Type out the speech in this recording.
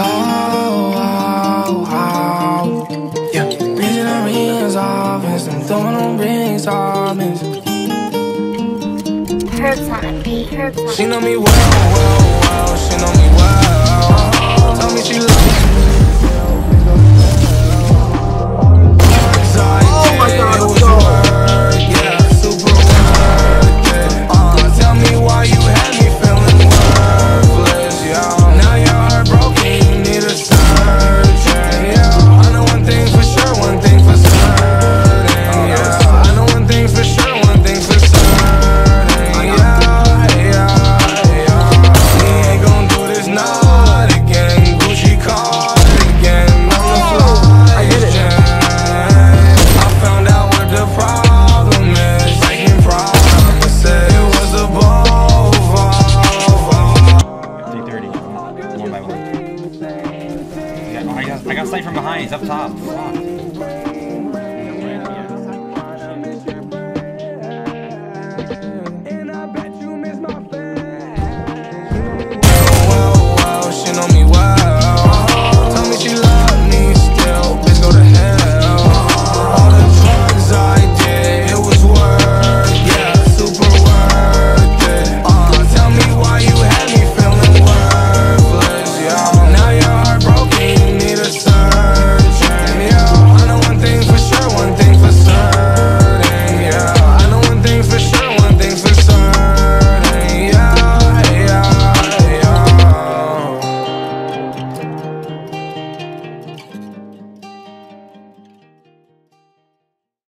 oh, oh. Yeah, rings and Herbs on the beat, herbs on beat. She know me well, well, well, she know me well. I got, sight from behind. He's up top. Fuck.